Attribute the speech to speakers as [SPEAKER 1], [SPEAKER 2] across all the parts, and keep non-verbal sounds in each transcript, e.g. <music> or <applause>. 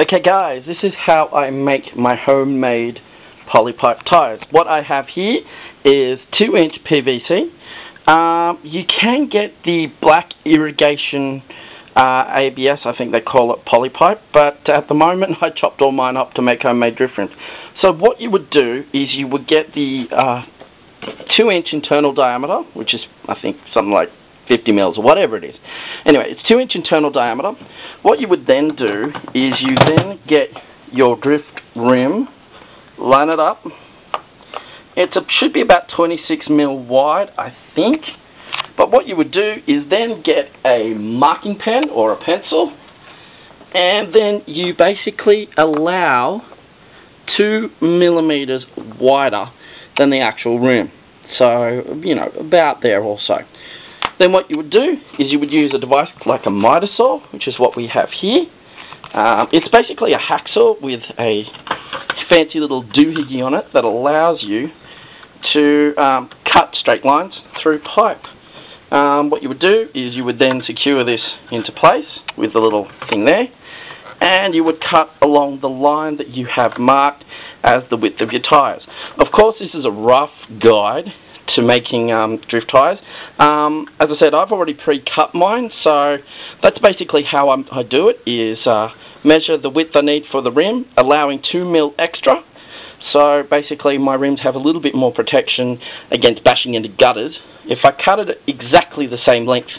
[SPEAKER 1] Okay guys, this is how I make my homemade polypipe tires. What I have here is 2 inch PVC. Um, you can get the black irrigation uh, ABS, I think they call it polypipe, but at the moment <laughs> I chopped all mine up to make homemade drift. So what you would do is you would get the uh, 2 inch internal diameter, which is I think something like 50 mils or whatever it is. Anyway, it's 2 inch internal diameter. What you would then do is you then get your drift rim, line it up. It should be about 26 mil wide, I think. But what you would do is then get a marking pen or a pencil, and then you basically allow two millimeters wider than the actual rim. So, you know, about there also. Then what you would do is you would use a device like a miter saw, which is what we have here. Um, it's basically a hacksaw with a fancy little doohickey on it that allows you to um, cut straight lines through pipe. Um, what you would do is you would then secure this into place with the little thing there and you would cut along the line that you have marked as the width of your tyres. Of course this is a rough guide to making um, drift tyres. Um, as I said, I've already pre-cut mine, so that's basically how I'm, i do it, is uh, measure the width I need for the rim, allowing 2 mil extra. So basically my rims have a little bit more protection against bashing into gutters. If I cut it exactly the same length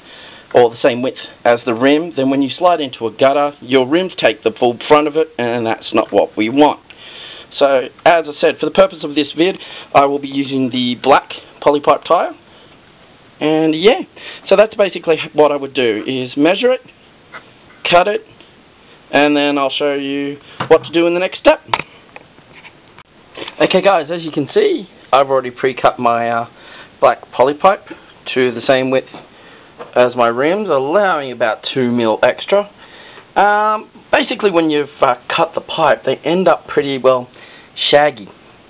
[SPEAKER 1] or the same width as the rim, then when you slide into a gutter, your rims take the full front of it, and that's not what we want. So, as I said, for the purpose of this vid, I will be using the black polypipe tire. And yeah, so that's basically what I would do, is measure it, cut it, and then I'll show you what to do in the next step. Okay guys, as you can see, I've already pre-cut my uh, black polypipe to the same width as my rims, allowing about 2 mil extra. Um, basically when you've uh, cut the pipe, they end up pretty, well, shaggy.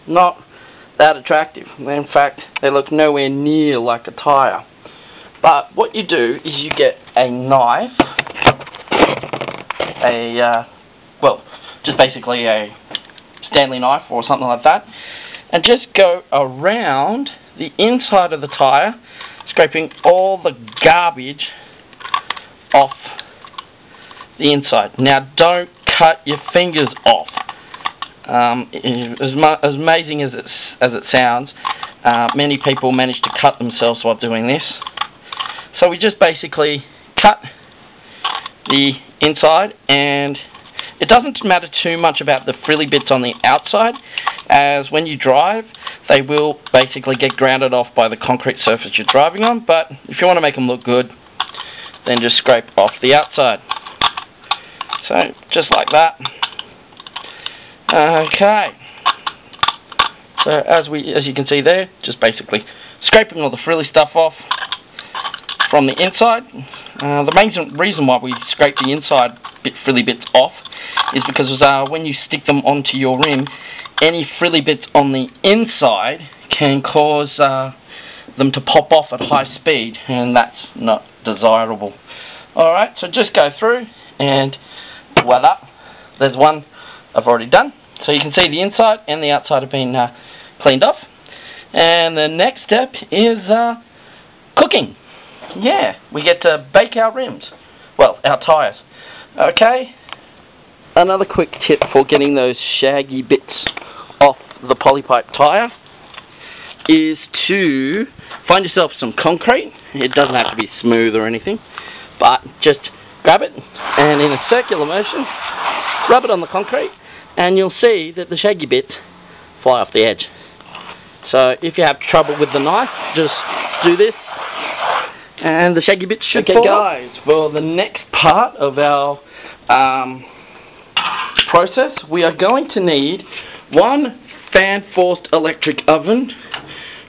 [SPEAKER 1] Not that attractive. In fact, they look nowhere near like a tire. But what you do is you get a knife, a, uh, well, just basically a Stanley knife or something like that, and just go around the inside of the tire, scraping all the garbage off the inside. Now don't cut your fingers off. Um, as, as, amazing as, as it sounds, uh, many people manage to cut themselves while doing this. So we just basically cut the inside and it doesn't matter too much about the frilly bits on the outside as when you drive they will basically get grounded off by the concrete surface you're driving on but if you want to make them look good then just scrape off the outside. So just like that. Okay. So as we as you can see there, just basically scraping all the frilly stuff off from the inside. Uh, the main reason why we scrape the inside bit frilly bits off is because uh, when you stick them onto your rim, any frilly bits on the inside can cause uh, them to pop off at high speed, and that's not desirable. Alright, so just go through, and voila, there's one I've already done. So you can see the inside and the outside have been uh, cleaned off. And the next step is uh, cooking. Yeah, we get to bake our rims. Well, our tyres. Okay? Another quick tip for getting those shaggy bits off the polypipe tyre is to find yourself some concrete. It doesn't have to be smooth or anything, but just grab it and in a circular motion, rub it on the concrete and you'll see that the shaggy bits fly off the edge. So if you have trouble with the knife, just do this. And the shaggy bits should okay, guys, for the next part of our um, process, we are going to need one fan-forced electric oven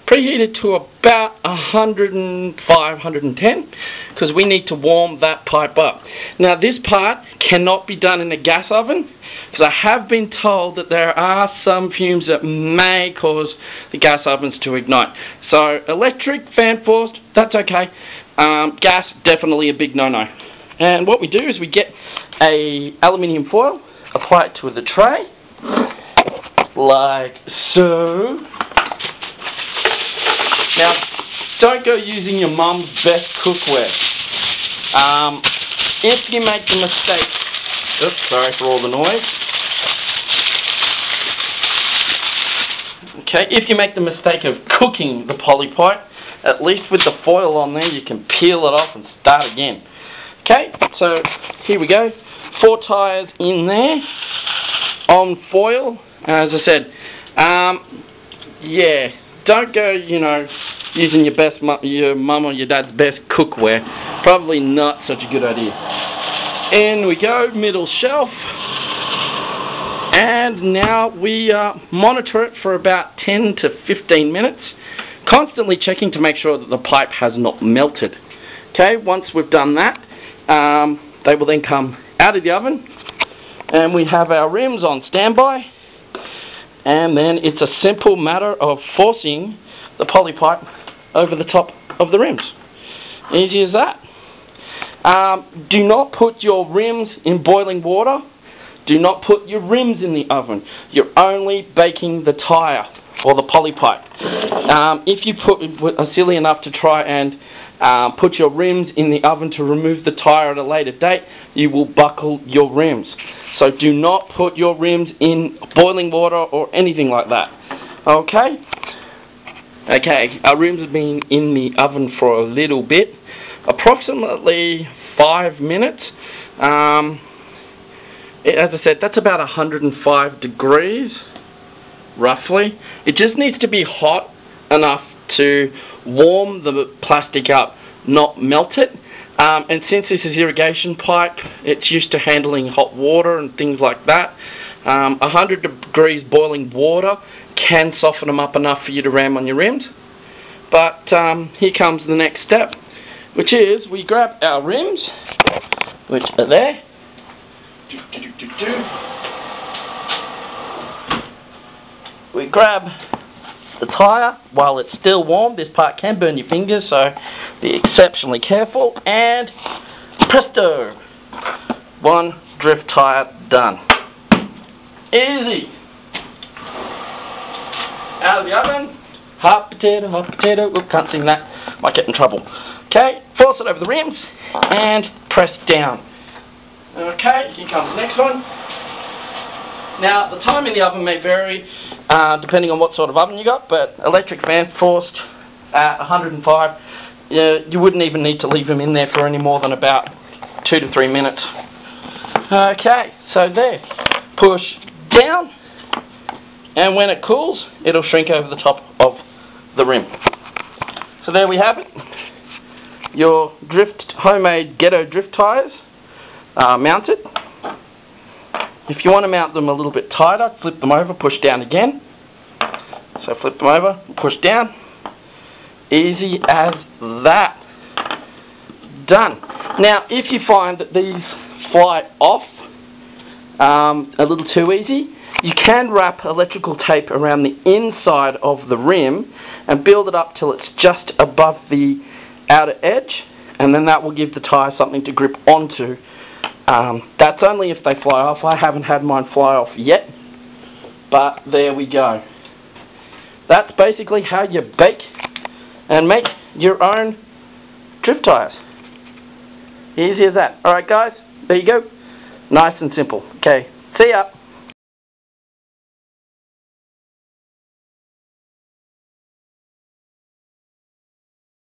[SPEAKER 1] preheated to about 105, 110 because we need to warm that pipe up. Now this part cannot be done in a gas oven because I have been told that there are some fumes that may cause the gas ovens to ignite. So electric, fan forced, that's okay. Um, gas, definitely a big no-no. And what we do is we get a aluminium foil, apply it to the tray, like so. Now, don't go using your mum's best cookware. Um, if you make the mistake, oops, sorry for all the noise. Okay, if you make the mistake of cooking the Polypipe, at least with the foil on there, you can peel it off and start again. Okay, so here we go. Four tyres in there on foil. As I said, um, yeah, don't go, you know, using your best, your mum or your dad's best cookware. Probably not such a good idea. In we go, middle shelf. And now we uh, monitor it for about 10 to 15 minutes, constantly checking to make sure that the pipe has not melted. Okay, once we've done that, um, they will then come out of the oven, and we have our rims on standby, and then it's a simple matter of forcing the poly pipe over the top of the rims. Easy as that. Um, do not put your rims in boiling water. Do not put your rims in the oven. You're only baking the tyre or the Polypipe. Um, if you put are silly enough to try and uh, put your rims in the oven to remove the tyre at a later date, you will buckle your rims. So do not put your rims in boiling water or anything like that. Okay? Okay, our rims have been in the oven for a little bit, approximately five minutes. Um, as I said, that's about 105 degrees, roughly. It just needs to be hot enough to warm the plastic up, not melt it. Um, and since this is irrigation pipe, it's used to handling hot water and things like that. Um, 100 degrees boiling water can soften them up enough for you to ram on your rims. But um, here comes the next step, which is we grab our rims, which are there. We grab the tyre while it's still warm. This part can burn your fingers, so be exceptionally careful. And presto! One drift tyre done. Easy! out of the oven. Hot potato, hot potato. Oop, can't sing that. Might get in trouble. Okay, force it over the rims and press down. Okay, here comes the next one. Now, the time in the oven may vary uh, depending on what sort of oven you got, but electric fan forced at 105, you, you wouldn't even need to leave them in there for any more than about two to three minutes. Okay, so there. Push down, and when it cools, it'll shrink over the top of the rim. So there we have it. Your drift homemade ghetto drift tyres are mounted. If you want to mount them a little bit tighter, flip them over, push down again. So flip them over, push down. Easy as that. Done. Now, if you find that these fly off um, a little too easy, you can wrap electrical tape around the inside of the rim and build it up till it's just above the outer edge and then that will give the tyre something to grip onto. Um, that's only if they fly off. I haven't had mine fly off yet, but there we go. That's basically how you bake and make your own drift tyres. Easy as that. Alright guys, there you go. Nice and simple. Okay, see ya.